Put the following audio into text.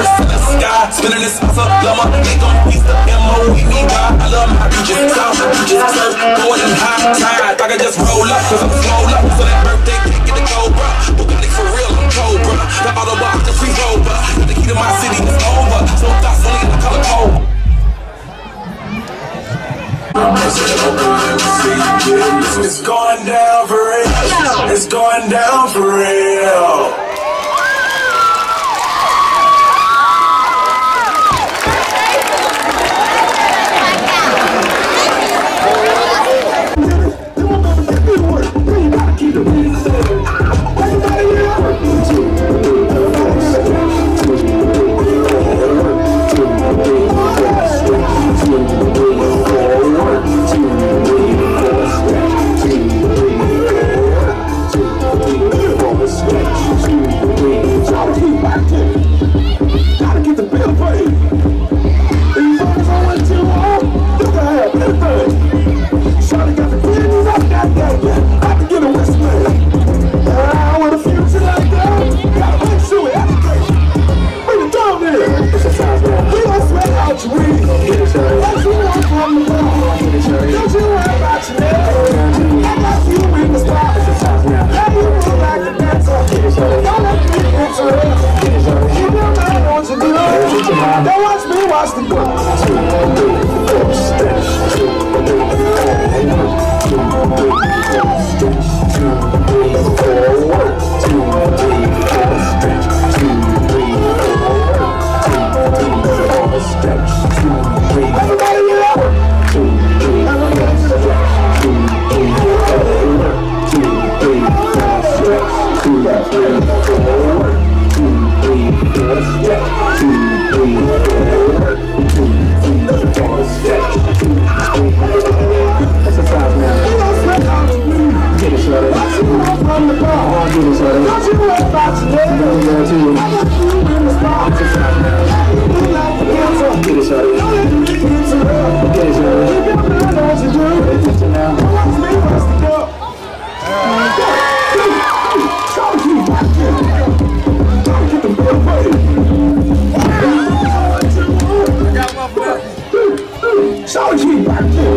these Emirates the sky. Spinning this up, love my on piece of M-O-E-E-Y. I love my beaches, south beaches, surf, going high tide. I can just roll up, cause I'm swole up. So that birthday cake get the cobra. Bugatti for real, I'm cobra. The autobiography's over. The key to my city is over. So thoughts only in the color code. It's going down for real. It's going down for real. Gotta get the bill paid. Watch me watch the book. Everybody get up. Everybody get up. You worry about your name. I got you in the spot. You like the